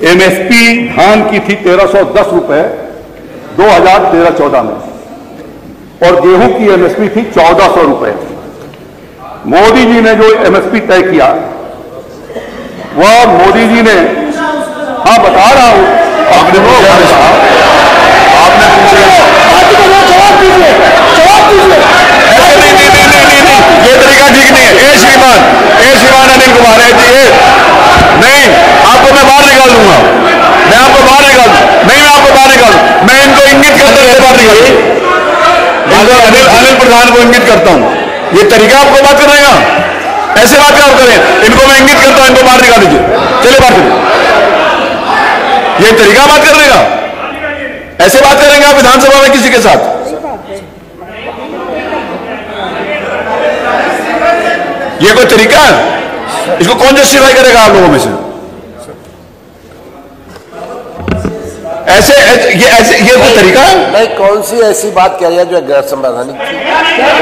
MSP धान की थी 1310 रुपए 2013-14 में। और गेहूँ की एमएसपी थी 1400 रुपए। मोदी जी ने जो एमएसपी तय किया वह मोदी जी ने हाँ बता रहा हूँ। आपने पूछा आपने पूछा। जवाब दीजिए जवाब दीजिए। ये तरीका ठीक नहीं है। ए श्रीमान ए श्रीमान अनिल कुमार है जी ये नहीं आपको मैं बाहर निकाल दूँगा मैं आपको बाहर निकाल दूँ नहीं मैं आपको बाहर निकाल दूँ मैं इनको इंगित करते हुए बाहर निकाल दूँ इनको अनिल अनिल प्रधान को इंगित करता हूँ। ये तरीका आपको बात करने का ऐसे बात क्या करें, इनको मैं इंगित करता हूँ, इनको बाहर निकाल दीजिए। चलिए बात करिए ये तरीका बात करने का। ऐसे बात करेंगे आप विधानसभा में किसी के साथ। ये कोई तरीका है? इसको कौन जस्टिफाई करेगा आप लोगों में से? ऐसे ये ऐसे ये कोई तरीका है। नहीं कौन सी ऐसी बात कह रही है जो गैर संवैधानिक थी?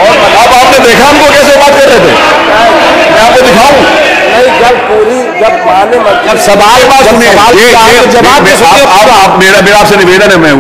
और अब आपने देखा हमको कैसे बात कर रहे थे? मैं आपको दिखाऊँ? नहीं जब पूरी जब माने जब सवाल बात सुनिए। जवाब आप- आप- मेरा मेरा आपसे निवेदन है मैं